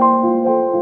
Música